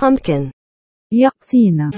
pumpkin يقطينة